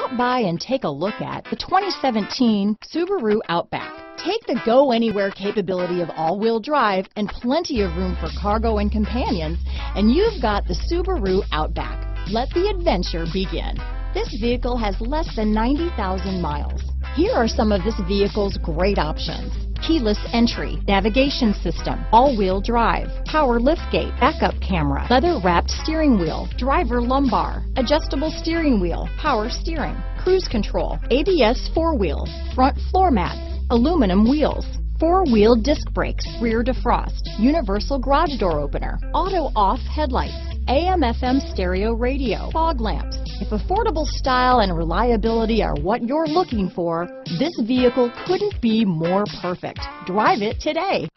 Stop by and take a look at the 2017 Subaru Outback. Take the go anywhere capability of all-wheel drive and plenty of room for cargo and companions, and you've got the Subaru Outback. Let the adventure begin. This vehicle has less than 90,000 miles. Here are some of this vehicle's great options. Keyless entry, navigation system, all-wheel drive, power liftgate, backup camera, leather-wrapped steering wheel, driver lumbar, adjustable steering wheel, power steering, cruise control, ABS four-wheel, front floor mats, aluminum wheels, four-wheel disc brakes, rear defrost, universal garage door opener, auto-off headlights, AM FM stereo radio, fog lamps. If affordable style and reliability are what you're looking for, this vehicle couldn't be more perfect. Drive it today.